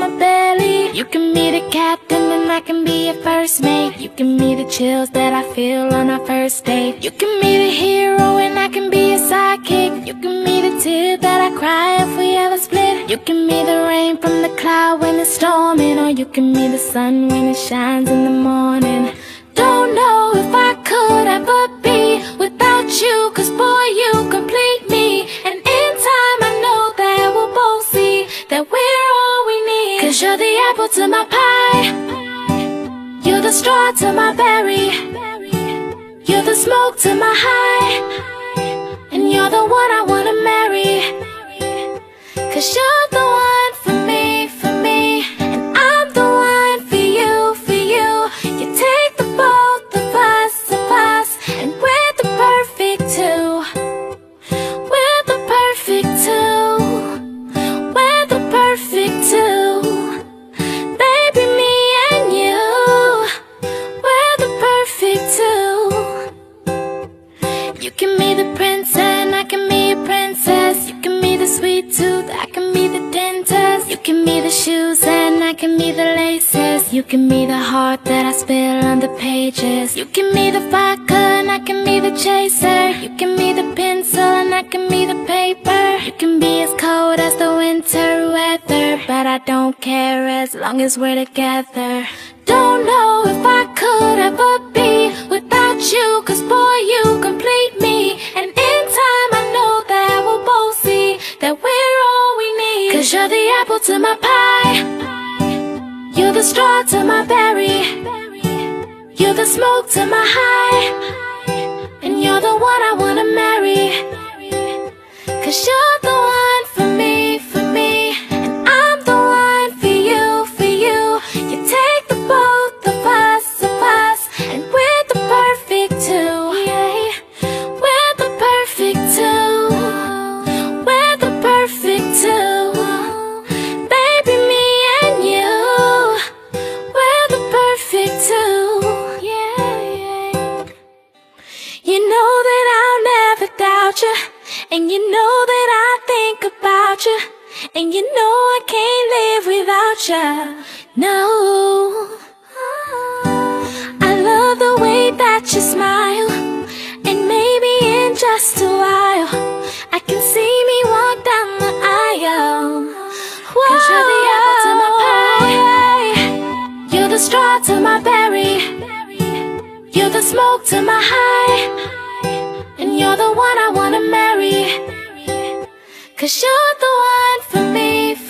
my belly. You can me the captain and I can be your first mate. You can me the chills that I feel on our first date. You can me the hero and I can be your sidekick. You can me the tear that I cry if we ever split. You can me the rain from the cloud when it's storming, or you can me the sun when it shines in the morning. Don't know if I to my high. And you're the one I wanna marry. Cause you're can be the heart that I spill on the pages. You give me the vodka and I can be the chaser. You give me the pencil and I can be the paper. You can be as cold as the winter weather, but I don't care as long as we're together. Don't know if I could ever be without you, cause boy, you complete me. And in time, I know that we'll both see that we're all we need. Cause you're the apple to my pie, you're the straw to my berry, you're the smoke to my high, and you're the one I wanna marry. Cause you're the one think about you. And you know I can't live without you. No. I love the way that you smile. And maybe in just a while, I can see me walk down the aisle. Cause you're the apple to my pie. You're the straw to my berry. You're the smoke to my high. And you're the one I wanna marry. Cause you're the one for me.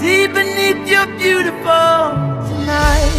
see beneath your beautiful tonight